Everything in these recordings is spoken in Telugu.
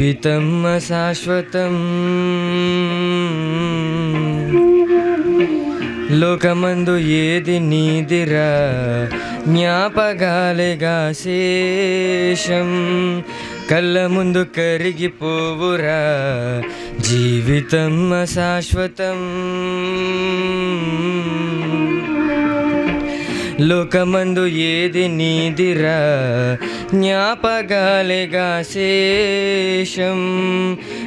జీవితం శాశ్వతం లోకమందు ఏది నీదిరా జ్ఞాపకాలేగా శేషం కళ్ళ ముందు కరిగిపోవురా జీవితం శాశ్వతం లోకమందు ఏది నీదిరా? జ్ఞాపకాలేగా శేషం.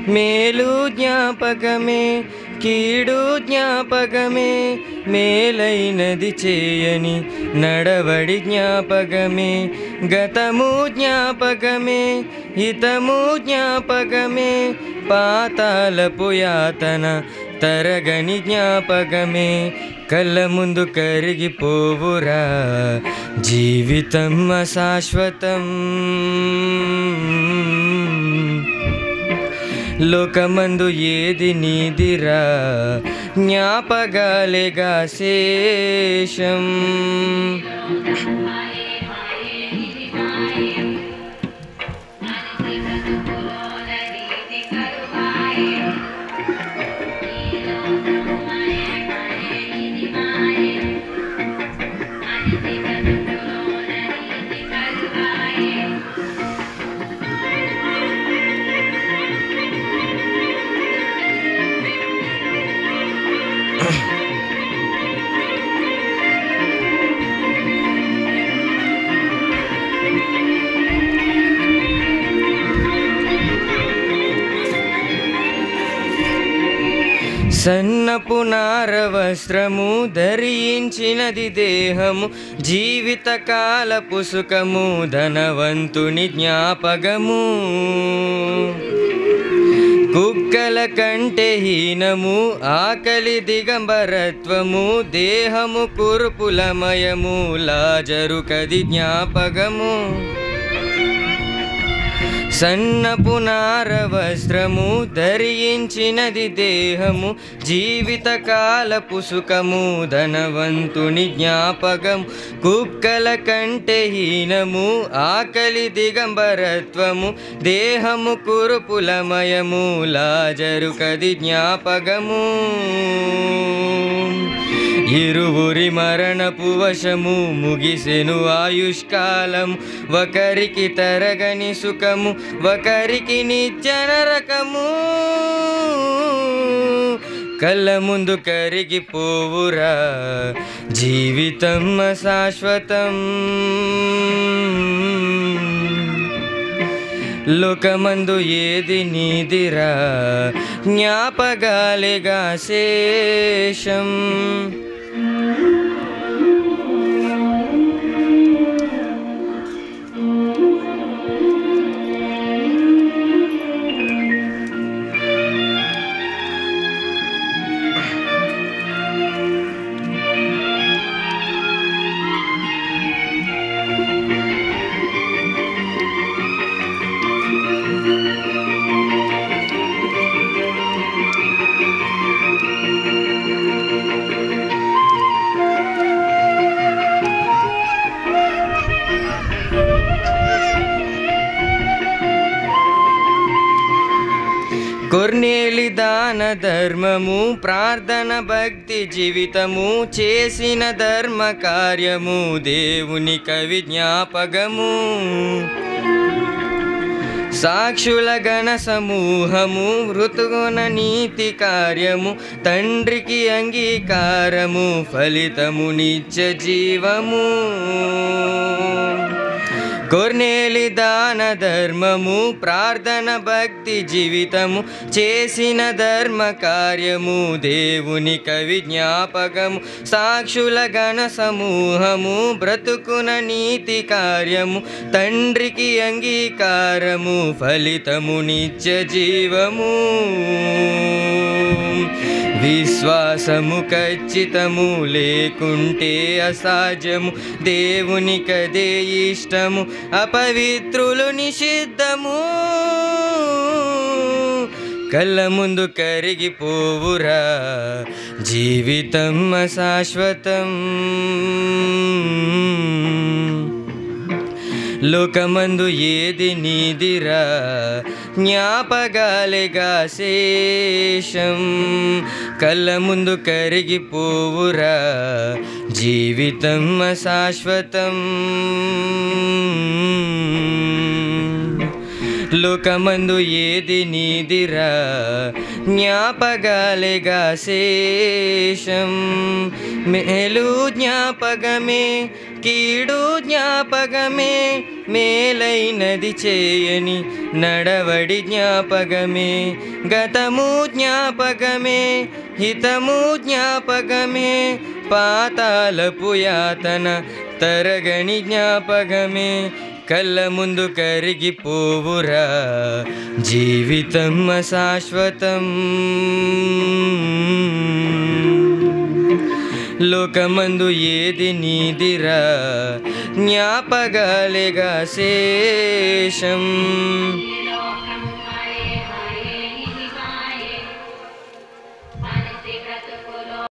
మేలు జ్ఞాపకమే కీడు జ్ఞాపకమే మేలైనది చేయని నడవడి జ్ఞాపకమే గతము జ్ఞాపకమే హితము జ్ఞాపకమే పాతాలపు యాతన తరగని జ్ఞాపకమే కళ్ళ ముందు కరిగిపోవురా. జీవితం అశాశ్వతం. లోకమందు ఏది నీదిరా? జ్ఞాపకాలేగా శేషం. సన్నపు వస్త్రము ధరించినది దేహము జీవితకాల పుసుకము ధనవంతుని జ్ఞాపకము. కుక్కల కంటే హీనము ఆకలి దిగంబరత్వము దేహము కురుపులమయము లాజరు కది జ్ఞాపకము. సన్నపు వస్త్రము ధరించినది దేహము జీవితకాలపు సుఖము ధనవంతుని జ్ఞాపకం కుక్కల కంటే హీనము ఆకలి దిగంబరత్వము దేహము కురుపులమయము లాజరు కది జ్ఞాపకము. ఇరువురి మరణపు వశము ముగిసెను ఆయుష్కాలం. ఒకరికి తరగని సుఖము ఒకరికి నిత్య నరకము. కళ్ళ ముందు కరిగిపోవురా జీవితం శాశ్వతం లోకమందు ఏది నీదిరా జ్ఞాపగాలిగా శేషం. Mm-hmm. దాన ధర్మము ప్రార్థన భక్తి జీవితము చేసిన ధర్మ కార్యము దేవుని కవి జ్ఞాపకము. సాక్షుల గణ సమూహము ఋతుగుణ నీతి కార్యము తండ్రికి అంగీకారము ఫలితము నిత్య జీవము. కొర్నేలి దాన ధర్మము ప్రార్థన భక్తి జీవితము చేసిన ధర్మ కార్యము దేవుని కవి జ్ఞాపకము సాక్షుల గణ సమూహము బ్రతుకున నీతి కార్యము తండ్రికి అంగీకారము ఫలితము నిత్య జీవము. విశ్వాసము ఖచ్చితము లేకుంటే అసాధ్యము. దేవుని కదే ఇష్టము అపవిత్రులు నిషిద్ధము. కళ్ళ ముందు కరిగిపోవురా జీవితం అశాశ్వతం లోకమందు ఏది నీదిరా? జ్ఞాపగాలేగా శేషం. కళ్ళ ముందు కరిగిపోవురా. జీవితం అశాశ్వతం. లోకమందు ఏది నీదిరా? జ్ఞాపగాలేగా శేషం. మేలు జ్ఞాపకమే కీడు జ్ఞాపకమే మేలైనది చేయని నడవడి జ్ఞాపకమే. గతము జ్ఞాపకమే హితము జ్ఞాపకమే పాతాలపు యాతన తరగని జ్ఞాపకమే. కళ్ళ ముందు కరిగిపోవురా జీవితం అశాశ్వతం. లోకమందు ఏది నీదిరా? జ్ఞాపగాలేగా శేషం.